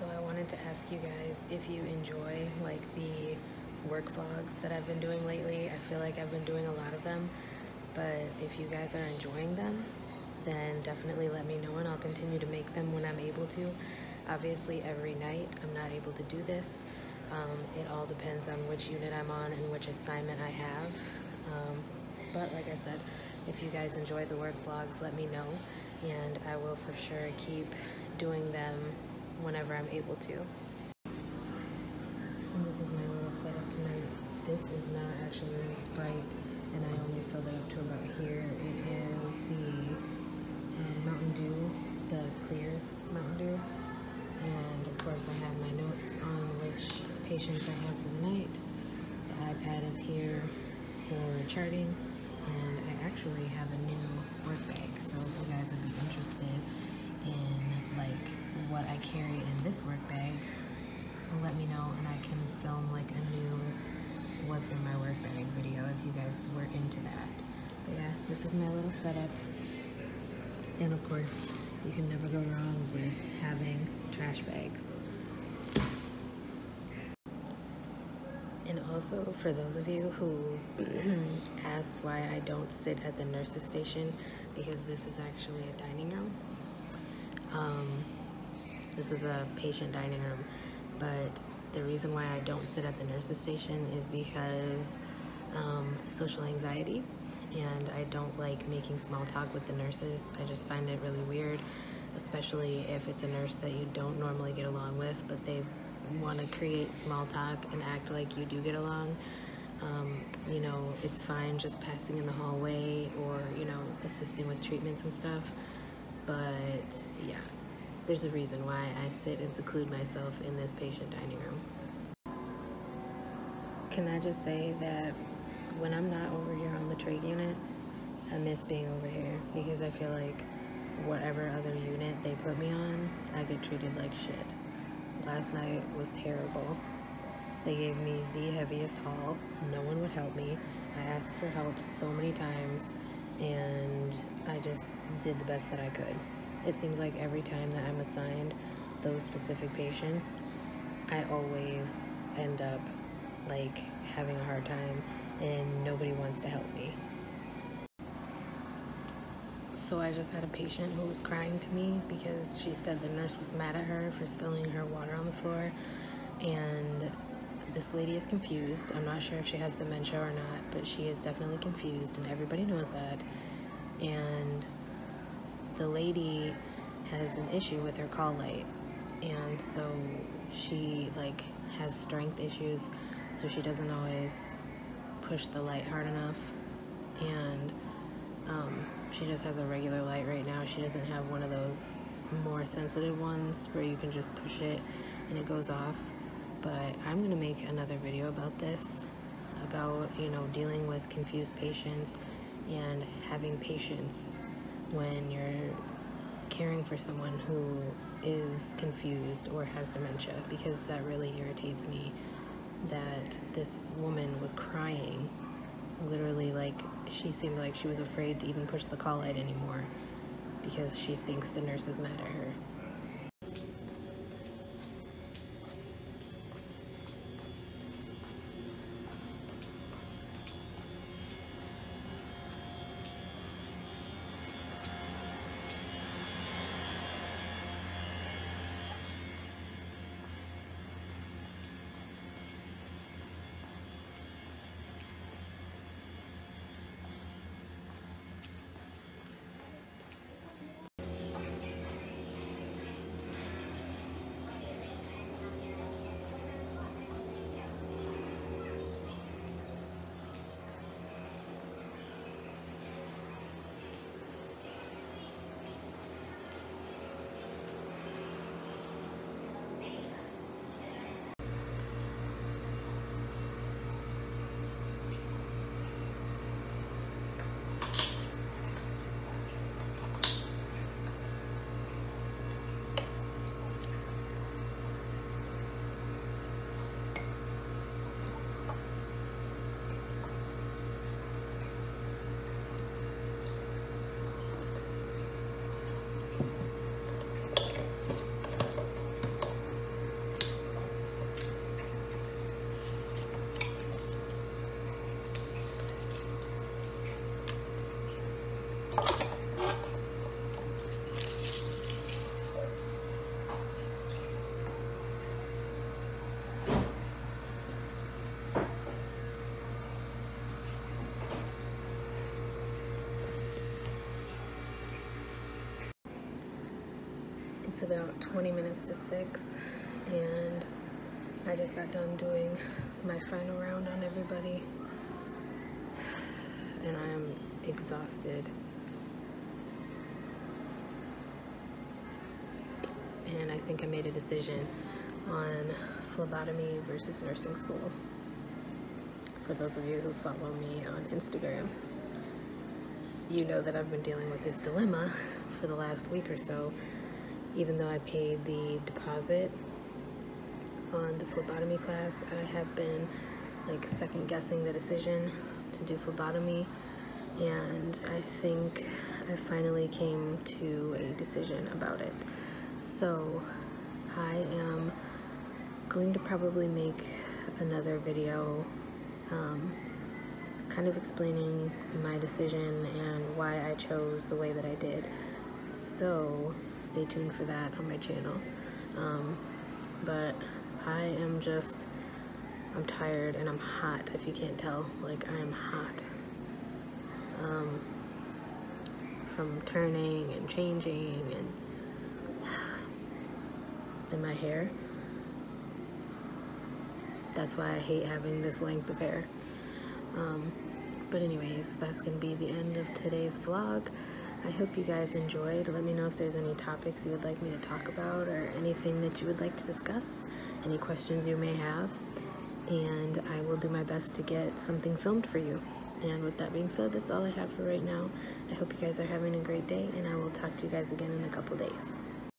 So I wanted to ask you guys if you enjoy like the work vlogs that I've been doing lately. I feel like I've been doing a lot of them, but if you guys are enjoying them, then definitely let me know and I'll continue to make them when I'm able to. Obviously every night I'm not able to do this. Um, it all depends on which unit I'm on and which assignment I have. Um, but like I said, if you guys enjoy the work vlogs, let me know and I will for sure keep doing them whenever I'm able to. And this is my little setup tonight. This is not actually a Sprite and I only filled it up to about here. It is the um, Mountain Dew, the clear Mountain Dew. And of course I have my notes on which patients I have for the night. The iPad is here for charting and I actually have a new work bag. So if you guys would be interested in like what I carry in this work bag, let me know and I can film like a new what's in my work bag video if you guys were into that. But yeah, this is my little setup. And of course, you can never go wrong with having trash bags. And also, for those of you who ask why I don't sit at the nurse's station, because this is actually a dining room. Um, this is a patient dining room, but the reason why I don't sit at the nurse's station is because um, social anxiety and I don't like making small talk with the nurses. I just find it really weird, especially if it's a nurse that you don't normally get along with, but they want to create small talk and act like you do get along. Um, you know, it's fine just passing in the hallway or, you know, assisting with treatments and stuff. But yeah, there's a reason why I sit and seclude myself in this patient dining room. Can I just say that when I'm not over here on the trach unit, I miss being over here because I feel like whatever other unit they put me on, I get treated like shit. Last night was terrible. They gave me the heaviest haul. No one would help me. I asked for help so many times and I just did the best that I could. It seems like every time that I'm assigned those specific patients, I always end up like having a hard time and nobody wants to help me. So I just had a patient who was crying to me because she said the nurse was mad at her for spilling her water on the floor and this lady is confused. I'm not sure if she has dementia or not, but she is definitely confused and everybody knows that. And the lady has an issue with her call light and so she like has strength issues so she doesn't always push the light hard enough and um, she just has a regular light right now she doesn't have one of those more sensitive ones where you can just push it and it goes off but I'm gonna make another video about this about you know dealing with confused patients and having patience when you're caring for someone who is confused or has dementia because that really irritates me that this woman was crying. Literally like she seemed like she was afraid to even push the call light anymore because she thinks the nurse is mad at her It's about 20 minutes to 6 and I just got done doing my final round on everybody and I am exhausted. And I think I made a decision on phlebotomy versus nursing school. For those of you who follow me on Instagram, you know that I've been dealing with this dilemma for the last week or so. Even though I paid the deposit on the phlebotomy class, I have been like second guessing the decision to do phlebotomy and I think I finally came to a decision about it. So I am going to probably make another video um, kind of explaining my decision and why I chose the way that I did. So stay tuned for that on my channel. Um, but I am just, I'm tired and I'm hot if you can't tell. Like I am hot. Um, from turning and changing and in my hair. That's why I hate having this length of hair. Um, but anyways, that's to be the end of today's vlog. I hope you guys enjoyed. Let me know if there's any topics you would like me to talk about or anything that you would like to discuss, any questions you may have, and I will do my best to get something filmed for you. And with that being said, that's all I have for right now. I hope you guys are having a great day, and I will talk to you guys again in a couple days.